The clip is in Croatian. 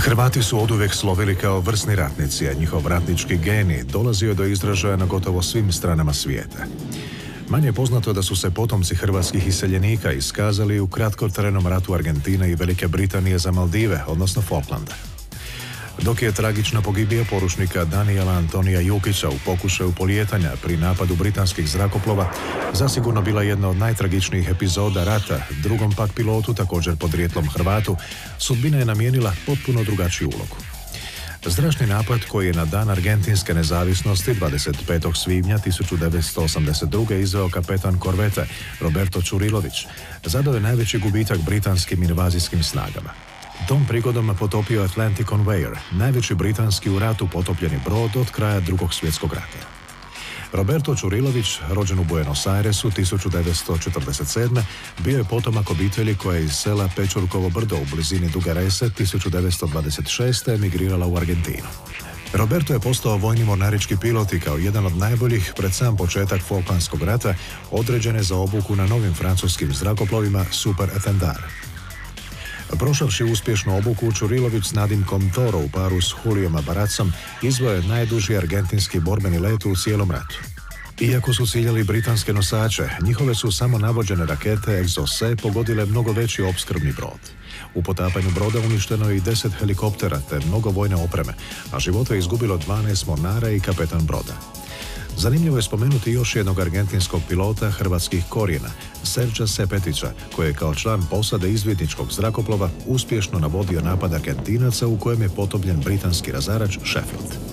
Hrvati su oduvijek slovili kao vrsni ratnici, a njihov ratnički geni dolazio do izražaja na gotovo svim stranama svijeta. Manje je poznato da su se potomci hrvatskih iseljenika iskazali u kratkotrajnom ratu Argentine i Velike Britanije za Maldive, odnosno Falklanda. Dok je tragično pogibio porušnika Daniela Antonija Jukića u pokušaju polijetanja pri napadu britanskih zrakoplova, zasigurno bila jedna od najtragičnijih epizoda rata, drugom pak pilotu, također podrijetlom Hrvatu, sudbina je namijenila potpuno drugačiju ulogu. Zračni napad koji je na dan argentinske nezavisnosti 25. svibnja 1982. izveo kapetan korvete Roberto Čurilović, zadao je najveći gubitak britanskim invazijskim snagama. Tom prigodom potopio Atlantic Conveyor, najveći britanski u ratu potopljeni brod od kraja drugog svjetskog rata. Roberto Čurilović, rođen u Buenos Airesu 1947. bio je potomak obitelji koja je iz sela Pečurkovo brdo u blizini Duga Rese 1926. emigrirala u Argentinu. Roberto je postao vojni mornarički pilot i kao jedan od najboljih pred sam početak Falklandskog rata određene za obuku na novim francuskim zrakoplovima Super Etendard. Prošavši uspješnu obuku, Čurilović s nadimkom Toro u paru s Julijom Baracom izvoje je najduži argentinski borbeni let u cijelom ratu. Iako su ciljali britanske nosače, njihove su samo navođene rakete Exose pogodile mnogo veći opskrbni brod. U potapanju broda uništeno je i deset helikoptera te mnogo vojne opreme, a života je izgubilo 12 mornara i kapetan broda. Zanimljivo je spomenuti još jednog argentinskog pilota hrvatskih korijena, Serđa Sepetića, koji je kao član posade izvidničkog zrakoplova uspješno navodio napad Argentinaca u kojem je potopljen britanski razarač Sheffield.